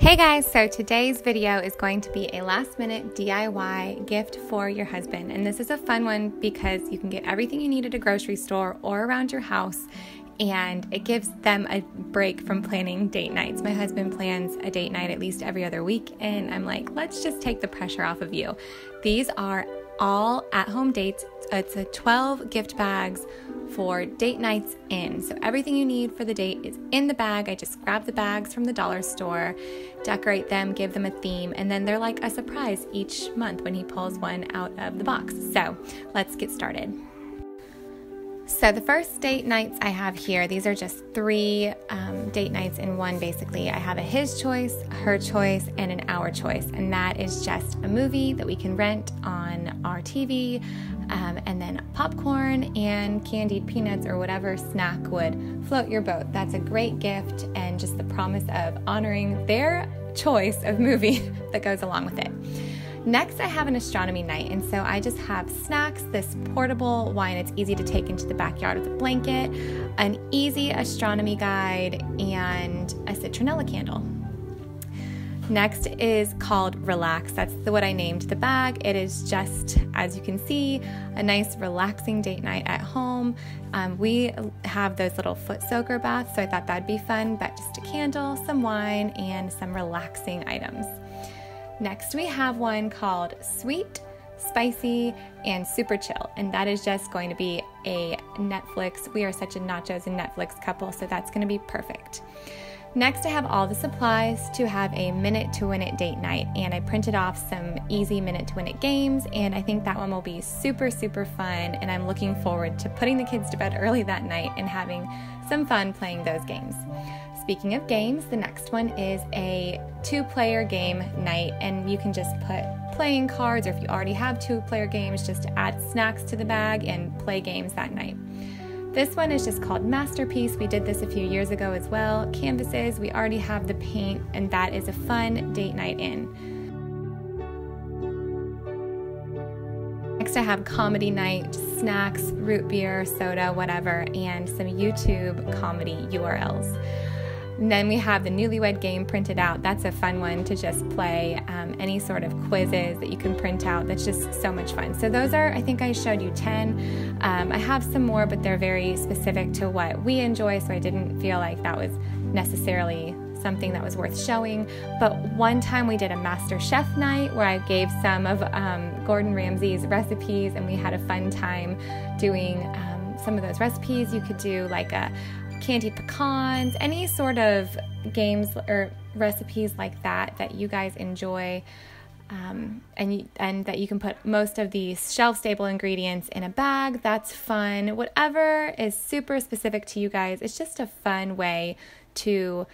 Hey guys, so today's video is going to be a last minute DIY gift for your husband. And this is a fun one because you can get everything you need at a grocery store or around your house and it gives them a break from planning date nights. My husband plans a date night at least every other week, and I'm like, let's just take the pressure off of you. These are all at home dates. It's a 12 gift bags for date nights in. So everything you need for the date is in the bag. I just grab the bags from the dollar store, decorate them, give them a theme, and then they're like a surprise each month when he pulls one out of the box. So let's get started. So, the first date nights I have here, these are just three um, date nights in one basically. I have a his choice, her choice, and an our choice. And that is just a movie that we can rent on our TV, um, and then popcorn and candied peanuts or whatever snack would float your boat. That's a great gift and just the promise of honoring their choice of movie that goes along with it. Next, I have an astronomy night, and so I just have snacks, this portable wine, it's easy to take into the backyard with a blanket, an easy astronomy guide, and a citronella candle. Next is called Relax. That's the, what I named the bag. It is just, as you can see, a nice relaxing date night at home. Um, we have those little foot soaker baths, so I thought that'd be fun, but just a candle, some wine, and some relaxing items. Next, we have one called Sweet, Spicy, and Super Chill, and that is just going to be a Netflix. We are such a nachos and Netflix couple, so that's going to be perfect. Next, I have all the supplies to have a minute to win it date night, and I printed off some easy minute to win it games, and I think that one will be super, super fun. And I'm looking forward to putting the kids to bed early that night and having some fun playing those games. Speaking of games, the next one is a two player game night, and you can just put playing cards, or if you already have two player games, just add snacks to the bag and play games that night. This one is just called Masterpiece. We did this a few years ago as well. Canvases, we already have the paint, and that is a fun date night in. Next, I have comedy night, snacks, root beer, soda, whatever, and some YouTube comedy URLs. And then we have the newlywed game printed out. That's a fun one to just play. Um, any sort of quizzes that you can print out. That's just so much fun. So those are, I think I showed you 10. Um, I have some more, but they're very specific to what we enjoy. So I didn't feel like that was necessarily something that was worth showing. But one time we did a Master Chef night where I gave some of um, Gordon Ramsay's recipes and we had a fun time doing um, some of those recipes. You could do like a candied pecans, any sort of games or recipes like that that you guys enjoy. Um, and and that you can put most of these shelf stable ingredients in a bag. That's fun. Whatever is super specific to you guys. It's just a fun way to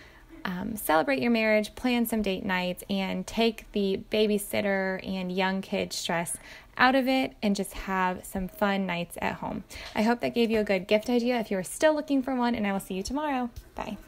um, celebrate your marriage, plan some date nights, and take the babysitter and young kid stress out of it and just have some fun nights at home. I hope that gave you a good gift idea if you're still looking for one, and I will see you tomorrow. Bye.